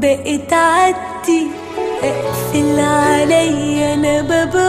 بقيت عدي اقفل عليا أنا بابا